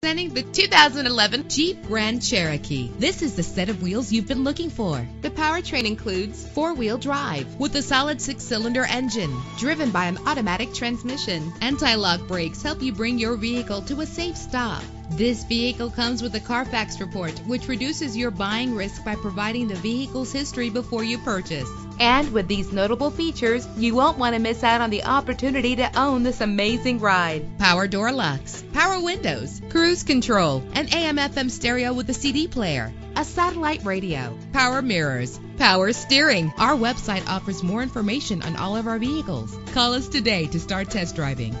Presenting the 2011 Jeep Grand Cherokee. This is the set of wheels you've been looking for. The powertrain includes four-wheel drive with a solid six-cylinder engine driven by an automatic transmission. Anti-lock brakes help you bring your vehicle to a safe stop. This vehicle comes with a Carfax report, which reduces your buying risk by providing the vehicle's history before you purchase. And with these notable features, you won't want to miss out on the opportunity to own this amazing ride. Power door locks, power windows, cruise control, an AM FM stereo with a CD player, a satellite radio, power mirrors, power steering. Our website offers more information on all of our vehicles. Call us today to start test driving.